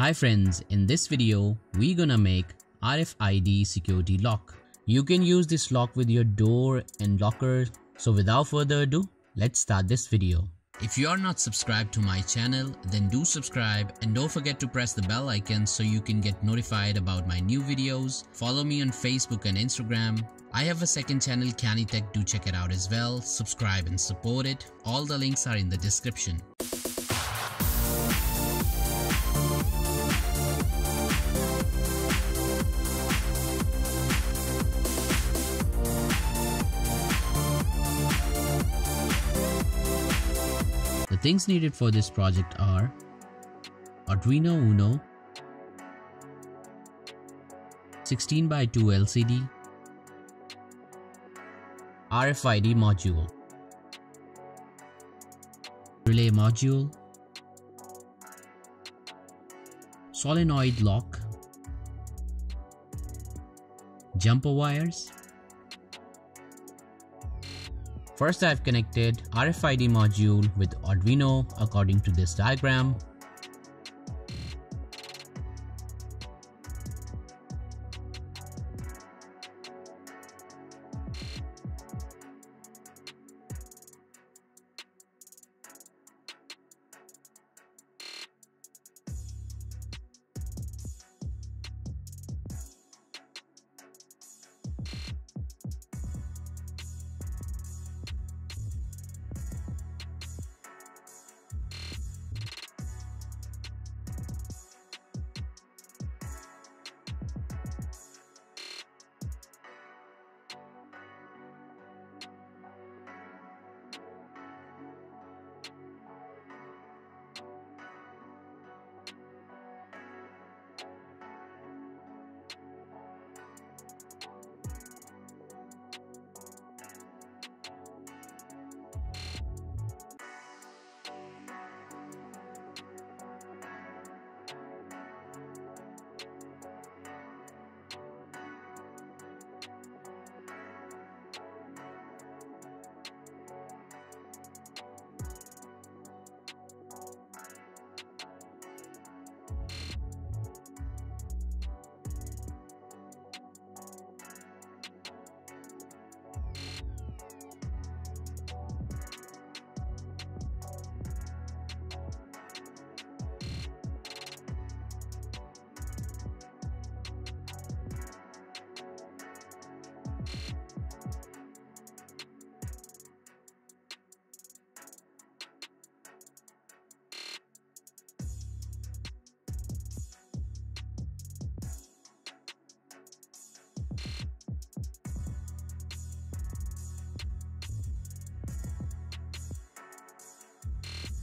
Hi friends, in this video, we're gonna make RFID security lock. You can use this lock with your door and locker. So without further ado, let's start this video. If you are not subscribed to my channel, then do subscribe and don't forget to press the bell icon so you can get notified about my new videos. Follow me on Facebook and Instagram. I have a second channel Kiyani Tech, do check it out as well. Subscribe and support it. All the links are in the description. The things needed for this project are Arduino Uno 16 by 2 LCD RFID module Relay module Solenoid lock Jumper wires First I've connected RFID module with Arduino according to this diagram.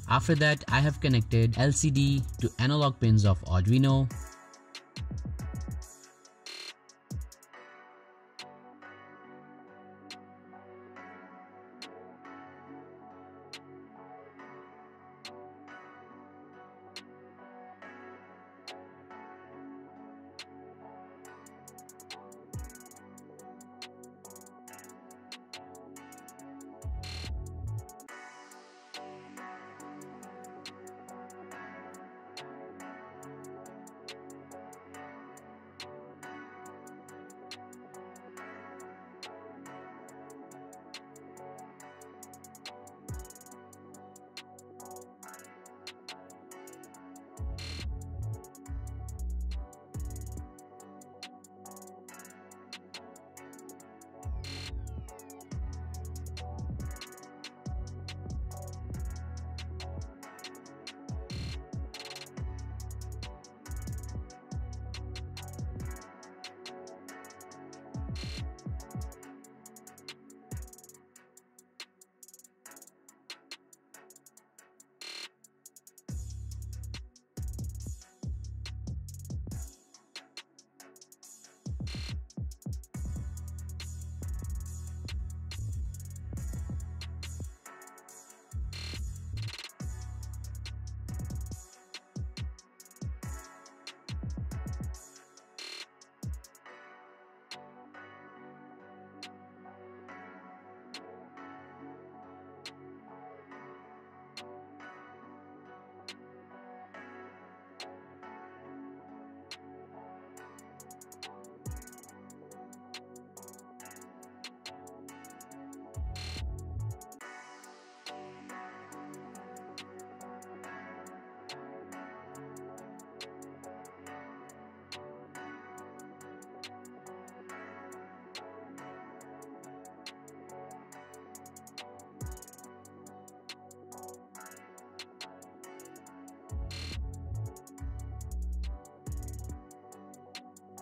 After that, I have connected LCD to analog pins of Arduino.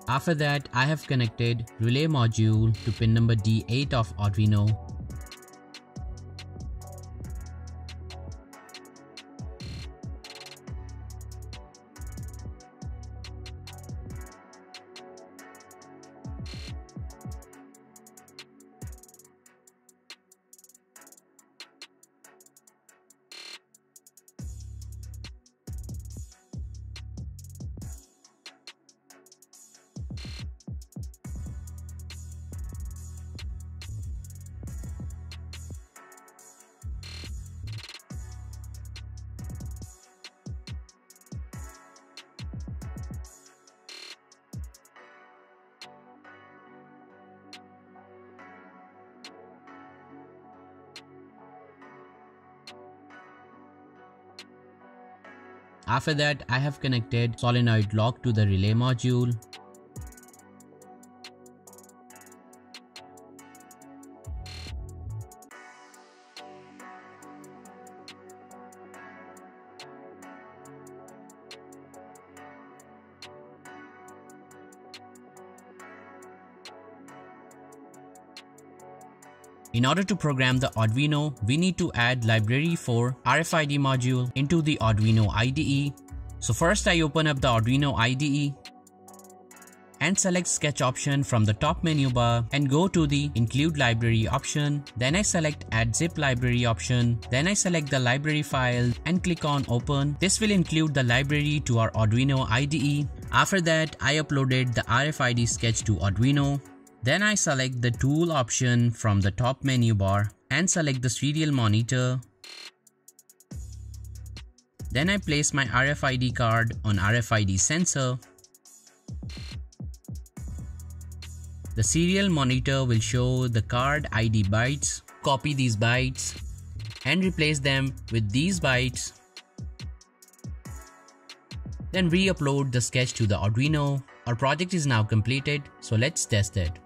After that, I have connected relay module to pin number D8 of Arduino After that, I have connected solenoid lock to the relay module. In order to program the Arduino, we need to add library for RFID module into the Arduino IDE. So first I open up the Arduino IDE and select sketch option from the top menu bar and go to the include library option. Then I select add zip library option. Then I select the library file and click on open. This will include the library to our Arduino IDE. After that, I uploaded the RFID sketch to Arduino. Then I select the tool option from the top menu bar and select the serial monitor. Then I place my RFID card on RFID sensor. The serial monitor will show the card ID bytes. Copy these bytes and replace them with these bytes. Then re-upload the sketch to the Arduino. Our project is now completed, so let's test it.